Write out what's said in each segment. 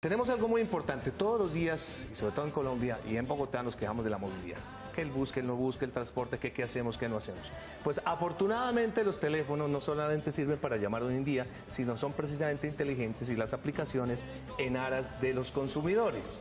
Tenemos algo muy importante. Todos los días, y sobre todo en Colombia y en Bogotá, nos quejamos de la movilidad. Que el bus, que el no bus, que el transporte, que qué hacemos, qué no hacemos. Pues afortunadamente los teléfonos no solamente sirven para llamar hoy en día, sino son precisamente inteligentes y las aplicaciones en aras de los consumidores.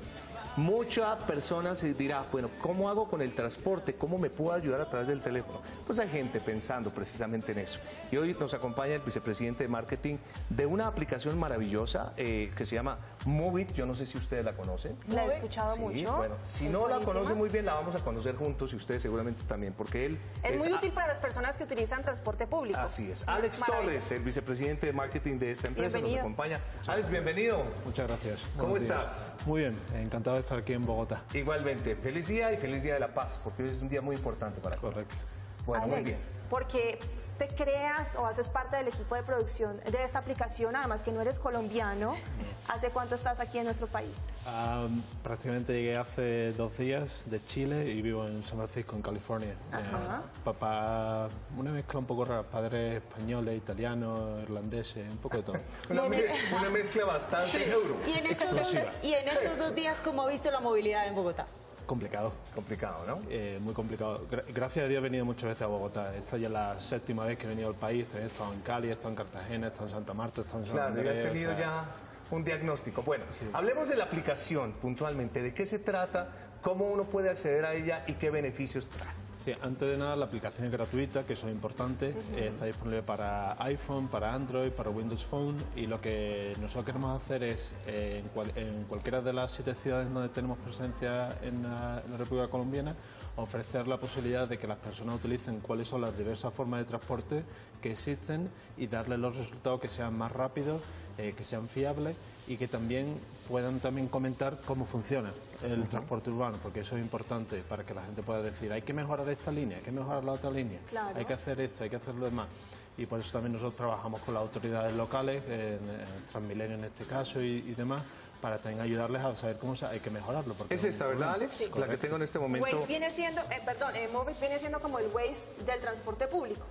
Muchas personas se dirá, bueno, ¿cómo hago con el transporte? ¿Cómo me puedo ayudar a través del teléfono? Pues hay gente pensando precisamente en eso. Y hoy nos acompaña el vicepresidente de marketing de una aplicación maravillosa eh, que se llama Movit. Yo no sé si ustedes la conocen. La he escuchado Sí, mucho. Bueno, si Es no la conoce muy bien, la vamos a conocer juntos y ustedes seguramente también, porque él Es muy útil para las personas que utilizan transporte público. Así es. Alex. Torres, el vicepresidente de marketing de esta empresa, Bienvenido. nos acompaña. Alex, bienvenido. Muchas gracias. ¿Cómo Buenos días. estás? Muy bien, encantado de estar aquí en Bogotá. Igualmente, feliz día y feliz día de la paz, porque hoy es un día muy importante para. Correcto. Bueno, muy bien. porque te creas o haces parte del equipo de producción de esta aplicación, además que no eres colombiano. ¿Hace cuánto estás aquí en nuestro país? Ah, prácticamente llegué hace dos días de Chile y vivo en San Francisco, en California. Eh, papá, una mezcla un poco rara, padres españoles, italianos, irlandeses, un poco de todo. Una, me- el- una mezcla bastante euro. Y en, estos dos, y en estos dos días, ¿cómo ha visto la movilidad en Bogotá? Complicado. Complicado, ¿no? Eh, muy complicado. Gra- gracias a Dios he venido muchas veces a Bogotá. Esta ya es la séptima vez que he venido al país. He estado en Cali, he estado en Cartagena, he estado en Santa Marta, he estado en San Claro, Andrés, has tenido o sea, ya un diagnóstico. Bueno, hablemos de la aplicación puntualmente, de qué se trata, cómo uno puede acceder a ella y qué beneficios trae. Sí, antes de nada la aplicación es gratuita, que eso es importante. Eh, está disponible para iPhone, para Android, para Windows Phone y lo que nosotros queremos hacer es eh, en, cual- en cualquiera de las siete ciudades donde tenemos presencia en la, en la República Colombiana ofrecer la posibilidad de que las personas utilicen cuáles son las diversas formas de transporte que existen y darles los resultados que sean más rápidos, eh, que sean fiables y que también puedan también comentar cómo funciona el transporte urbano, porque eso es importante para que la gente pueda decir, hay que mejorar esta línea, hay que mejorar la otra línea, Claro. hay que hacer esto, hay que hacer lo demás. Y por eso también nosotros trabajamos con las autoridades locales, en, en Transmilenio en este caso y, y demás, para también ayudarles a saber cómo se- hay que mejorarlo. porque Es esta, ¿verdad. Alex? La que tengo en este momento. Waze viene siendo, eh, perdón, eh, viene siendo como el Waze del transporte público.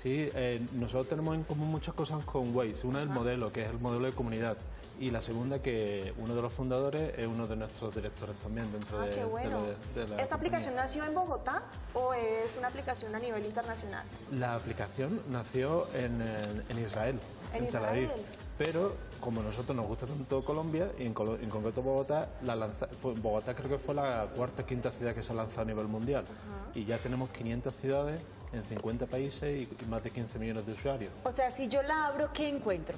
Sí, eh, nosotros tenemos en común muchas cosas con Waze. Una es el modelo, que es el modelo de comunidad. Y la segunda, que uno de los fundadores es uno de nuestros directores también dentro Ah, de, qué bueno. la- de la ¿Esta compañía. aplicación nació en Bogotá o es una aplicación a nivel internacional? La aplicación nació en, en- en Israel, En en, Tel Aviv. Pero como a nosotros nos gusta tanto Colombia, y en, Colo- en concreto Bogotá, la lanza- fue- Bogotá creo que fue la cuarta quinta ciudad que se lanzó a nivel mundial. Y ya tenemos 500 ciudades en 50 países y, más de 15 millones de usuarios. O sea, si yo la abro, ¿qué encuentro?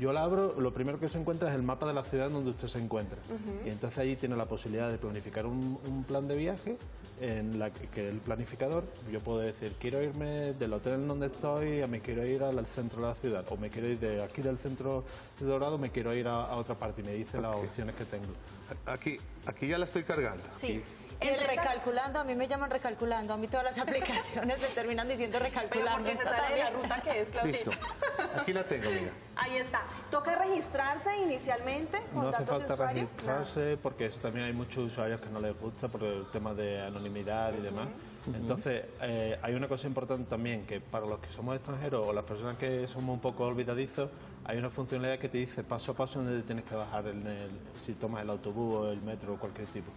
Yo la abro, lo primero que se encuentra es el mapa de la ciudad donde usted se encuentra. Y entonces allí tiene la posibilidad de planificar un, un plan de viaje en la que, que el planificador, yo puedo decir, quiero irme del hotel en donde estoy, a me quiero ir al, al centro de la ciudad, o me quiero ir de aquí del centro de Dorado, me quiero ir a, a otra parte y me dice las opciones que tengo. Aquí, aquí ya la estoy cargando. Sí. El recalculando, a mí me llaman recalculando, a mí todas las aplicaciones me terminan diciendo Pero recalculando. porque se sale de la ruta que es Claudita. Listo. Aquí la tengo, mira. Ahí está. ¿Toca registrarse inicialmente con No hace de falta usuario? registrarse porque eso también hay muchos usuarios que no les gusta por el tema de anonimidad y demás. Entonces, eh, hay una cosa importante también, que para los que somos extranjeros o las personas que somos un poco olvidadizos, hay una funcionalidad que te dice paso a paso donde tienes que bajar en el- si tomas el autobús o el metro o cualquier tipo.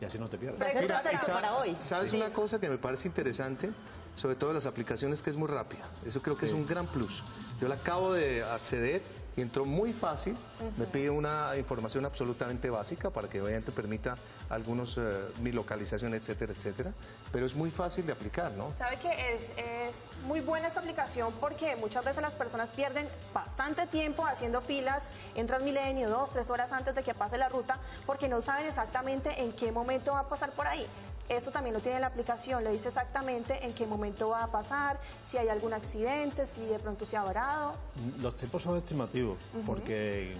Y así no te pierdes. Va a ser Mira, concepto y sa- para hoy. ¿Sabes una cosa que me parece interesante? Sobre todo las aplicaciones que es muy rápida. Eso creo que es un gran plus. Yo la acabo de acceder entró muy fácil. Me pide una información absolutamente básica para que obviamente permita algunos, eh, mi localización, etcétera, etcétera. Pero es muy fácil de aplicar, ¿no? Sabe que es, es muy buena esta aplicación porque muchas veces las personas pierden bastante tiempo haciendo filas en Transmilenio, dos, tres horas antes de que pase la ruta, porque no saben exactamente en qué momento va a pasar por ahí. Esto también lo tiene la aplicación, le dice exactamente en qué momento va a pasar, si hay algún accidente, si de pronto se ha varado. Los tiempos son estimativos porque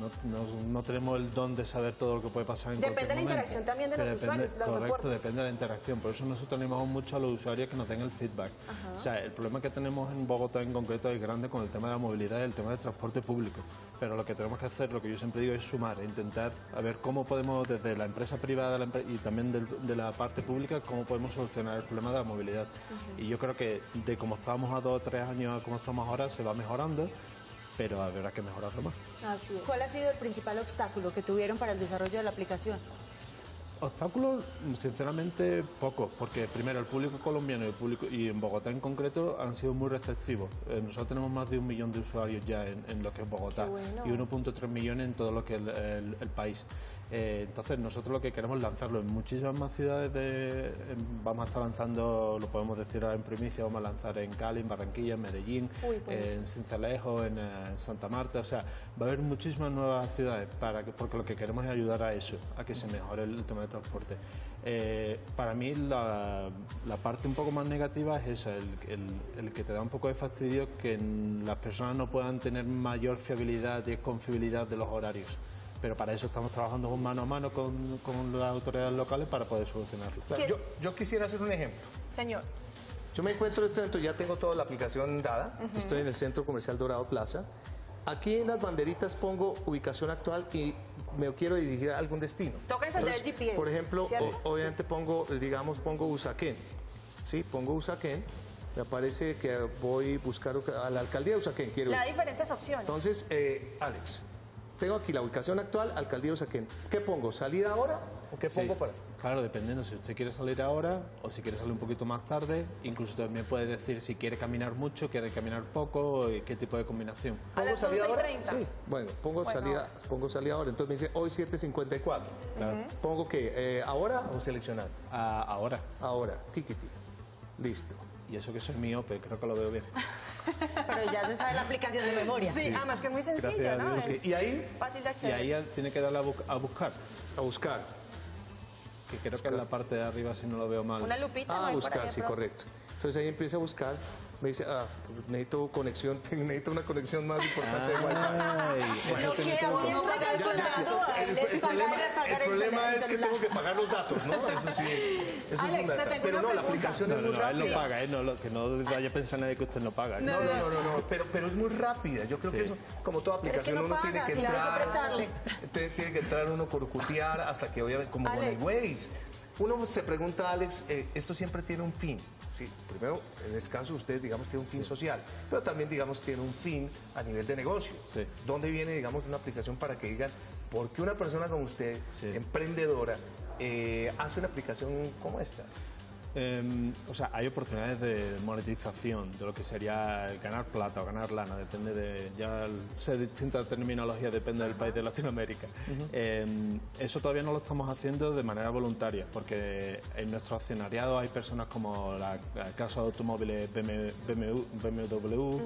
no, no- no tenemos el don de saber todo lo que puede pasar en Depende de la interacción también de los Depende- usuarios, los Correcto, reportes. depende de la interacción. Por eso nosotros animamos mucho a los usuarios que nos den el feedback. O sea, el problema que tenemos en Bogotá en concreto es grande con el tema de la movilidad y el tema del transporte público. Pero lo que tenemos que hacer, lo que yo siempre digo, es sumar, intentar a ver cómo podemos, desde la empresa privada y también de la parte pública, cómo podemos solucionar el problema de la movilidad. Y yo creo que de como estábamos a dos o tres años a como estamos ahora, se va mejorando pero habrá que mejorarlo más. ¿Cuál ha sido el principal obstáculo que tuvieron para el desarrollo de la aplicación? Obstáculos, sinceramente, pocos, porque primero el público colombiano y, el público, y en Bogotá en concreto han sido muy receptivos. Eh, nosotros tenemos más de un millón de usuarios ya en, en lo que es Bogotá bueno. y 1.3 millones en todo lo que es el, el- el país. Eh, entonces nosotros lo que queremos es lanzarlo en muchísimas más ciudades. De, en- vamos a estar lanzando, lo podemos decir ahora en primicia, vamos a lanzar en Cali, en Barranquilla, en Medellín, Uy, buenísimo. en Cincelejo, en, eh, Santa Marta. O sea, va a haber muchísimas nuevas ciudades para que, porque lo que queremos es ayudar a eso, a que se mejore el, tema de transporte. Eh, para mí la, la parte un poco más negativa es esa, el, el- el que te da un poco de fastidio que las personas no puedan tener mayor fiabilidad y confiabilidad de los horarios. Pero para eso estamos trabajando mano a mano con, con las autoridades locales para poder solucionarlo. Yo, yo quisiera hacer un ejemplo. Señor. Yo me encuentro en este evento, ya tengo toda la aplicación dada, estoy en el Centro Comercial Dorado Plaza. Aquí en las banderitas pongo ubicación actual y me quiero dirigir a algún destino. Toca encender el GPS, Por ejemplo, obviamente pongo, digamos, pongo Usaquén. Sí, pongo Usaquén. Me aparece que voy a buscar a la alcaldía de Usaquén. Quiero Le da ir. diferentes opciones. Entonces, eh, Alex, tengo aquí la ubicación actual, alcaldía de Usaquén. ¿Qué pongo? ¿Salida ahora o qué Sí, pongo para...? Claro, dependiendo si usted quiere salir ahora o si quiere salir un poquito más tarde. Incluso también puede decir si quiere caminar mucho, quiere caminar poco y qué tipo de combinación. A ¿Pongo las salida 11 y ahora? 30. Sí. Bueno, pongo, Bueno, salida, pongo salida ahora. Entonces me dice hoy 7.54. Claro. ¿Pongo qué? Eh, ¿Ahora o seleccionar? Ah, ahora. Ahora, tiquiti. Listo. Y eso que soy miope, creo que lo veo bien. Pero ya se sabe la aplicación de memoria. Sí, además que es muy sencilla, Gracias a ¿no? Dios. Es Y ahí, fácil de Y acceder. ahí tiene que darle a, bu- a buscar, a buscar. Que creo que es la parte de arriba si no lo veo mal. Una lupita. Ah, buscar, sí, correcto. Entonces ahí empieza a buscar. Me dice, ah, necesito conexión, necesito una conexión más importante de Wi-Fi. Ay, Lo que es problema, el el problema cel- es que tengo que pagar los datos, ¿no? Eso sí es, eso es Alex, tengo Pero una no, la aplicación No, es no, muy no, él rápida. lo paga, ¿eh? no, lo- que no vaya a pensar nadie que usted no paga. No, no, no, no, no, pero, pero es muy rápida. Yo creo Sí. que eso, como toda Pero es que aplicación, no uno paga, tiene que no que entrar. prestarle. Tiene, que entrar uno por cutear hasta que obviamente, como con el Alex. Waze. Uno se pregunta, Alex, eh, esto siempre tiene un fin. Sí, primero, en este caso, usted, digamos, tiene un fin social, pero también, digamos, tiene un fin a nivel de negocio. Sí. ¿Dónde viene, digamos, una aplicación para que digan, por qué una persona como usted, Sí. emprendedora, eh, hace una aplicación como estas? Eh, o sea, hay oportunidades de monetización, de lo que sería el ganar plata o ganar lana, depende de, ya sé distintas terminologías, depende del país de Latinoamérica. Eh, eso todavía no lo estamos haciendo de manera voluntaria, porque en nuestro accionariado hay personas como la, el caso de automóviles BMW, BMW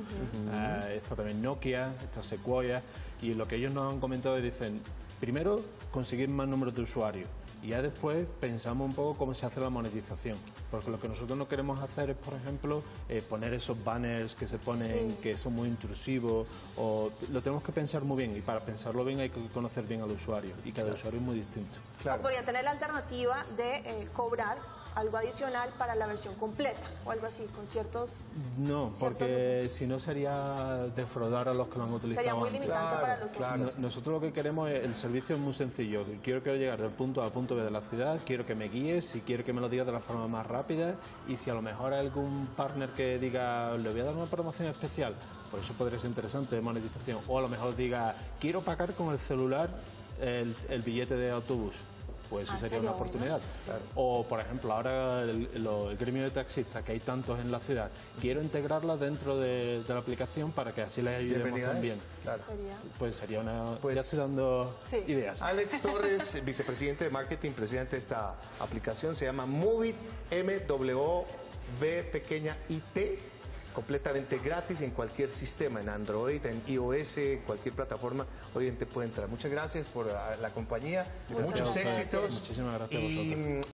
eh, está también Nokia, está Sequoia, y lo que ellos nos han comentado es dicen, primero conseguir más números de usuarios, y ya después pensamos un poco cómo se hace la monetización. Porque lo que nosotros no queremos hacer es, por ejemplo, eh, poner esos banners que se ponen que son muy intrusivos. O lo tenemos que pensar muy bien. Y para pensarlo bien hay que conocer bien al usuario. Y cada usuario es muy distinto. O podrían tener la alternativa de eh, cobrar algo adicional para la versión completa o algo así, con ciertos... No, porque si no sería defraudar a los que lo han utilizado Sería muy antes. limitante Claro, para los claro. usuarios. No- Nosotros lo que queremos es, el servicio es muy sencillo. Quiero que llegar del punto A al punto B de la ciudad, quiero que me guíes, si quiero que me lo digas de la forma más rápida y si a lo mejor hay algún partner que diga, le voy a dar una promoción especial, por eso podría ser interesante de monetización. O a lo mejor diga, quiero pagar con el celular el, el billete de autobús. Pues eso Ah, sería una bueno. oportunidad. O, por ejemplo, ahora el, lo- el gremio de taxistas, que hay tantos en la ciudad, quiero integrarla dentro de, de la aplicación para que así les ayudemos también. Claro. Sería... Pues sería una... Pues- ya estoy dando Sí. ideas. Alex Torres, vicepresidente de marketing, presidente de esta aplicación, se llama Movit MWB pequeña IT, completamente gratis en cualquier sistema, en Android, en iOS, en cualquier plataforma, oyente puede entrar. Muchas gracias por la, la compañía, muchos gracias. éxitos. Muchísimas gracias a y, vosotros.